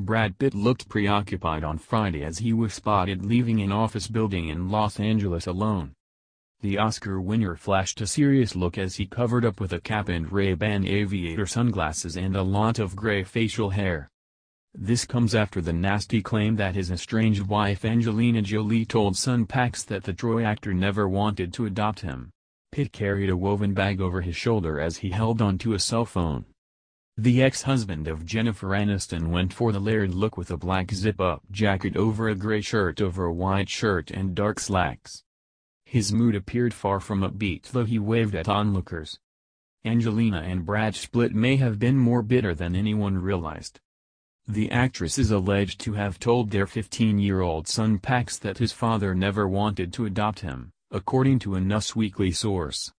Brad Pitt looked preoccupied on Friday as he was spotted leaving an office building in Los Angeles alone. The Oscar winner flashed a serious look as he covered up with a cap and Ray-Ban aviator sunglasses and a lot of gray facial hair. This comes after the nasty claim that his estranged wife Angelina Jolie told son Pax that the Troy actor never wanted to adopt him. Pitt carried a woven bag over his shoulder as he held onto a cell phone. The ex-husband of Jennifer Aniston went for the layered look with a black zip-up jacket over a gray shirt over a white shirt and dark slacks. His mood appeared far from upbeat though he waved at onlookers. Angelina and Brad's split may have been more bitter than anyone realized. The actress is alleged to have told their 15-year-old son Pax that his father never wanted to adopt him, according to a Us Weekly source.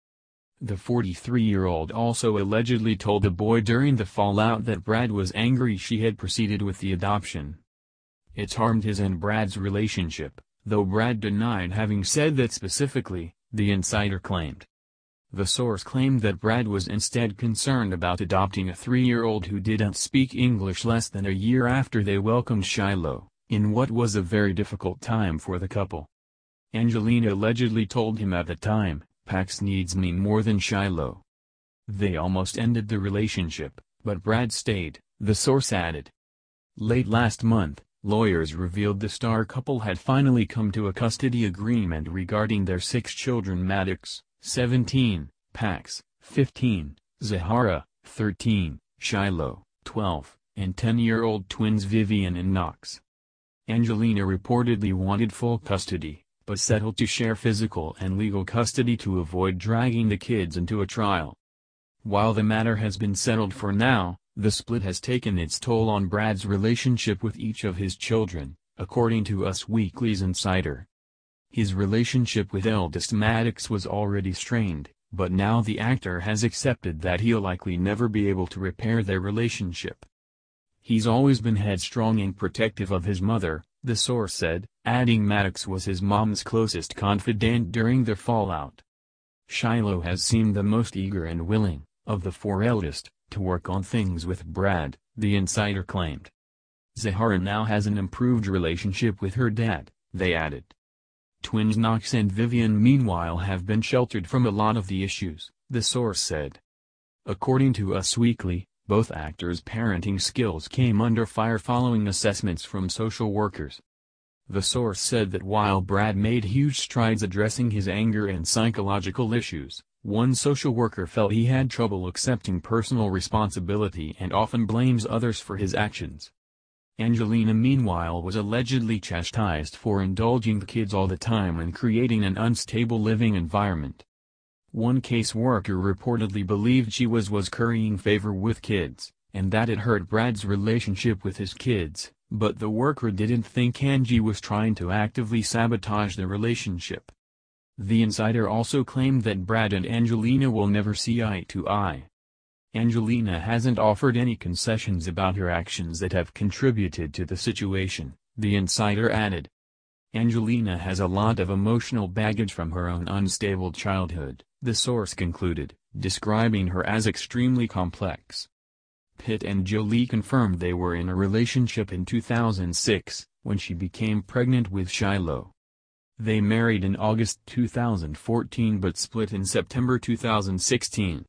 The 43-year-old also allegedly told the boy during the fallout that Brad was angry she had proceeded with the adoption. It's harmed his and Brad's relationship, though Brad denied having said that specifically, the insider claimed. The source claimed that Brad was instead concerned about adopting a three-year-old who didn't speak English less than a year after they welcomed Shiloh, in what was a very difficult time for the couple. Angelina allegedly told him at the time, Pax needs me more than Shiloh. They almost ended the relationship, but Brad stayed, the source added. Late last month, lawyers revealed the star couple had finally come to a custody agreement regarding their six children Maddox, 17, Pax, 15, Zahara, 13, Shiloh, 12, and 10-year-old twins Vivian and Knox. Angelina reportedly wanted full custody, but settled to share physical and legal custody to avoid dragging the kids into a trial. While the matter has been settled for now, the split has taken its toll on Brad's relationship with each of his children, according to Us Weekly's insider. His relationship with eldest Maddox was already strained, but now the actor has accepted that he'll likely never be able to repair their relationship. He's always been headstrong and protective of his mother, the source said, adding Maddox was his mom's closest confidant during their fallout. Shiloh has seemed the most eager and willing, of the four eldest, to work on things with Brad, the insider claimed. Zahara now has an improved relationship with her dad, they added. Twins Knox and Vivian meanwhile have been sheltered from a lot of the issues, the source said. According to Us Weekly, both actors' parenting skills came under fire following assessments from social workers. The source said that while Brad made huge strides addressing his anger and psychological issues, one social worker felt he had trouble accepting personal responsibility and often blames others for his actions. Angelina meanwhile was allegedly chastised for indulging the kids all the time and creating an unstable living environment. One caseworker reportedly believed she was was currying favor with kids, and that it hurt Brad's relationship with his kids, but the worker didn't think Angie was trying to actively sabotage the relationship. The insider also claimed that Brad and Angelina will never see eye to eye. Angelina hasn't offered any concessions about her actions that have contributed to the situation, the insider added. Angelina has a lot of emotional baggage from her own unstable childhood, the source concluded, describing her as extremely complex. Pitt and Jolie confirmed they were in a relationship in 2006, when she became pregnant with Shiloh. They married in August 2014 but split in September 2016.